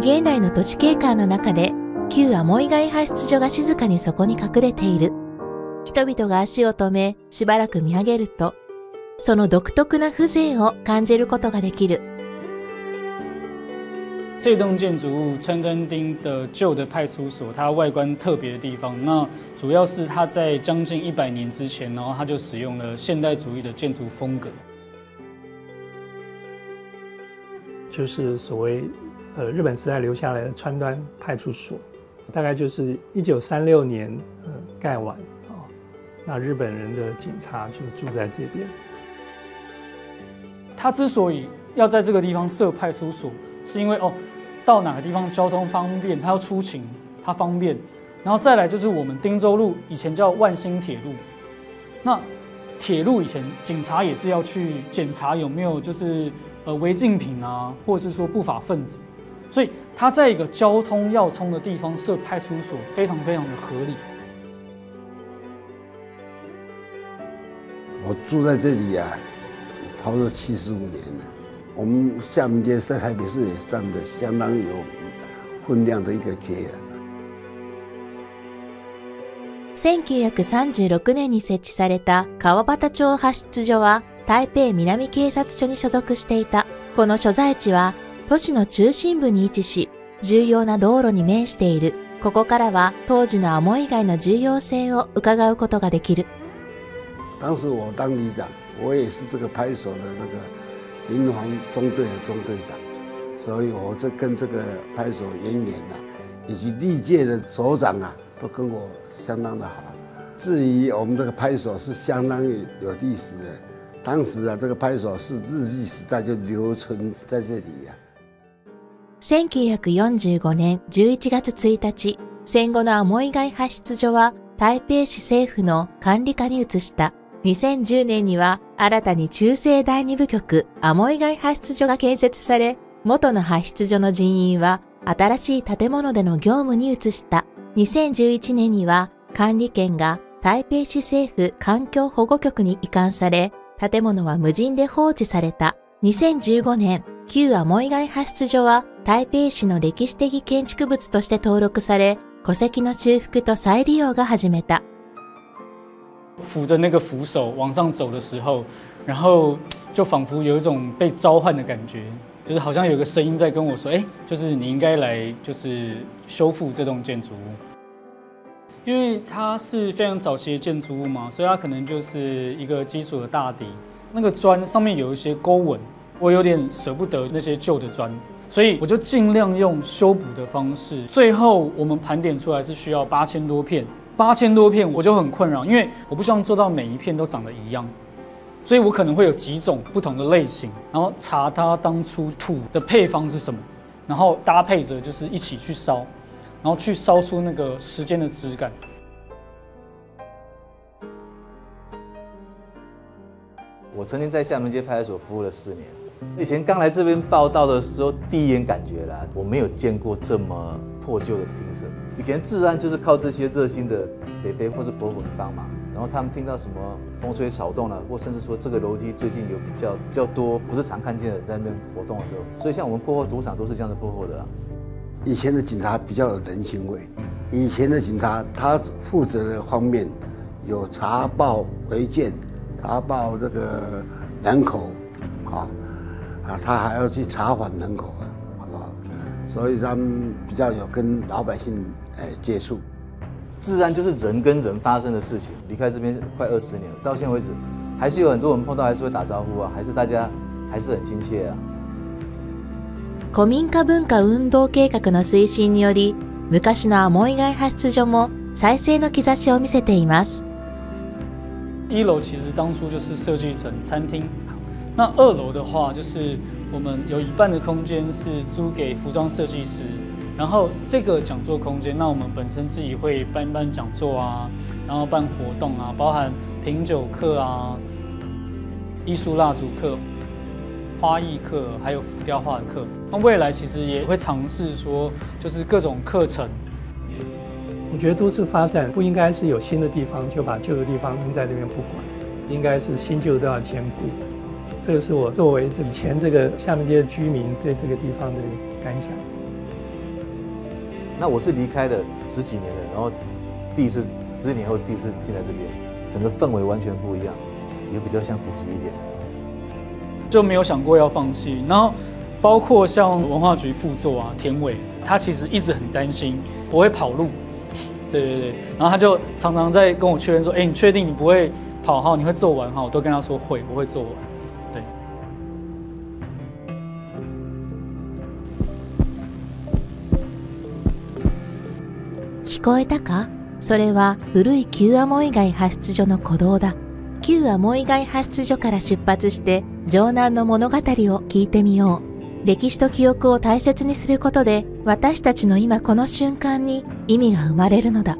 現代の都市景観の中で旧アモイガイ排出所が静かにそこに隠れている。人々が足を止めしばらく見上げると、その独特な風情を感じることができる。这栋建筑物川端町的旧的派出所，它外观特别的地方，那主要是它在将近一百年之前，然后它就使用了现代主义的建筑风格，就是所谓呃日本时代留下来的川端派出所，大概就是一九三六年呃盖完啊，那日本人的警察就住在这边。他之所以要在这个地方设派出所，是因为哦。到哪个地方交通方便，他要出勤，他方便。然后再来就是我们汀州路以前叫万兴铁路，那铁路以前警察也是要去检查有没有就是呃违禁品啊，或者是说不法分子，所以他在一个交通要冲的地方设派出所，非常非常的合理。我住在这里呀，差不多七十五年了。我们厦门街在台北市也占着相当有分量的一个街。1936年に設置された川端町派出所は台北南警察署に所属していた。この所在地は 都市の中心部に位置し、重要な道路に面している。ここからは当時のアモ以外の重要性を伺うことができる。当时我当里长，我也是这个派出所的那个。民防中队的中队长，所以我这跟这个派出所渊源呐，以及历届的所长啊，都跟我相当的好。至于我们这个派出所是相当于有历史的，当时啊，这个派出所是日据时代就留存在这里呀。1945年11月1日、戦後のアモイ街派出所は台北市政府の管理下に移した。2010年には新たに中世第二部局アモイ街派出所が建設され、元の派出所の人員は新しい建物での業務に移した。2011年には管理権が台北市政府環境保護局に移管され、建物は無人で放置された。2015年、旧アモイ街派出所は台北市の歴史的建築物として登録され、戸籍の修復と再利用が始めた。扶着那个扶手往上走的时候，然后就仿佛有一种被召唤的感觉，就是好像有个声音在跟我说：“哎，就是你应该来，就是修复这栋建筑物。”因为它是非常早期的建筑物嘛，所以它可能就是一个基础的大底，那个砖上面有一些沟纹，我有点舍不得那些旧的砖，所以我就尽量用修补的方式。最后我们盘点出来是需要八千多片。八千多片我就很困扰，因为我不希望做到每一片都长得一样，所以我可能会有几种不同的类型，然后查它当初土的配方是什么，然后搭配着就是一起去烧，然后去烧出那个时间的质感。我曾经在厦门街派出所服务了四年，以前刚来这边报道的时候，第一眼感觉啦，我没有见过这么破旧的庭审。以前治安就是靠这些热心的伯伯或是伯伯帮忙，然后他们听到什么风吹草动了，或甚至说这个楼梯最近有比较较多不是常看见的在那边活动的时候，所以像我们破获赌场都是这样的破获的。以前的警察比较有人情味，以前的警察他负责的方面有查报违建、查报这个人口，啊啊，他还要去查访人口，好不好？所以他们比较有跟老百姓。哎，接触，自然就是人跟人发生的事情。离开这边快二十年了，到现在为止，还是有很多人碰到还是会打招呼啊，还是大家还是很亲切啊。古民家文化運動計画の推進により、昔のアモイ街派出所も再生の兆しを見せています。一楼其实当初就是设计成餐厅， 那二楼的话就是我们有一半的空间是租给服装设计师。然后这个讲座空间，那我们本身自己会办办讲座啊，然后办活动啊，包含品酒课啊、艺术蜡烛课、花艺课，还有浮雕画的课。那未来其实也会尝试说，就是各种课程。我觉得都市发展不应该是有新的地方就把旧的地方扔在那边不管，应该是新旧都要兼顾。这个是我作为以前这个厦门街的居民对这个地方的感想。那我是离开了十几年了，然后第一次十年后第一次进来这边，整个氛围完全不一样，也比较像古籍一点。就没有想过要放弃。然后包括像文化局副座啊田伟，他其实一直很担心我会跑路，对对对，然后他就常常在跟我确认说，哎，你确定你不会跑哈？你会做完哈？我都跟他说会，我会做完。聞こえたか？それは古い旧アモイ街派出所の鼓動だ。旧アモイ街派出所から出発して城南の物語を聞いてみよう。歴史と記憶を大切にすることで私たちの今この瞬間に意味が生まれるのだ。